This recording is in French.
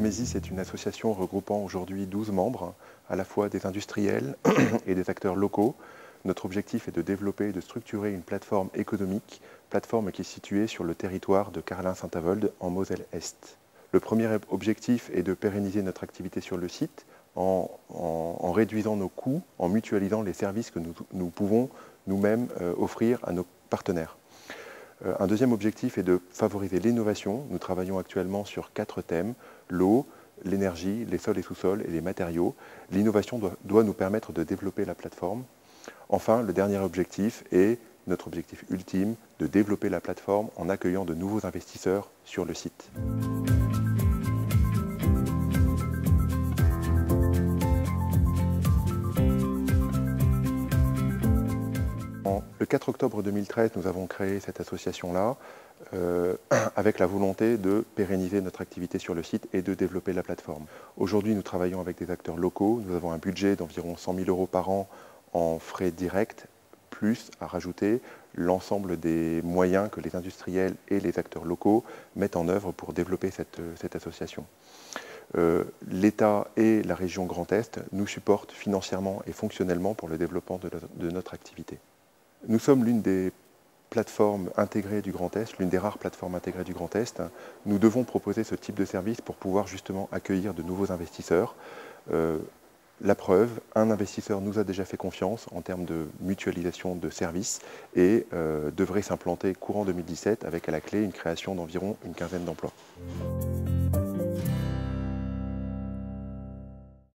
Basis est une association regroupant aujourd'hui 12 membres, à la fois des industriels et des acteurs locaux. Notre objectif est de développer et de structurer une plateforme économique, plateforme qui est située sur le territoire de Carlin-Saint-Avold en Moselle-Est. Le premier objectif est de pérenniser notre activité sur le site en, réduisant nos coûts, en mutualisant les services que nous, pouvons nous-mêmes euh, offrir à nos partenaires. Euh, un deuxième objectif est de favoriser l'innovation. Nous travaillons actuellement sur quatre thèmes, l'eau, l'énergie, les sols et sous-sols et les matériaux. L'innovation doit, nous permettre de développer la plateforme. Enfin, le dernier objectif est notre objectif ultime de développer la plateforme en accueillant de nouveaux investisseurs sur le site. Le 4 octobre 2013, nous avons créé cette association-là euh, avec la volonté de pérenniser notre activité sur le site et de développer la plateforme. Aujourd'hui, nous travaillons avec des acteurs locaux. Nous avons un budget d'environ 100 000 euros par an en frais directs, plus à rajouter l'ensemble des moyens que les industriels et les acteurs locaux mettent en œuvre pour développer cette, association. Euh, L'État et la région Grand Est nous supportent financièrement et fonctionnellement pour le développement de notre activité. Nous sommes l'une des plateformes intégrées du Grand Est, l'une des rares plateformes intégrées du Grand Est. Nous devons proposer ce type de service pour pouvoir justement accueillir de nouveaux investisseurs. Euh, la preuve, un investisseur nous a déjà fait confiance en termes de mutualisation de services et euh, devrait s'implanter courant 2017 avec à la clé une création d'environ une quinzaine d'emplois.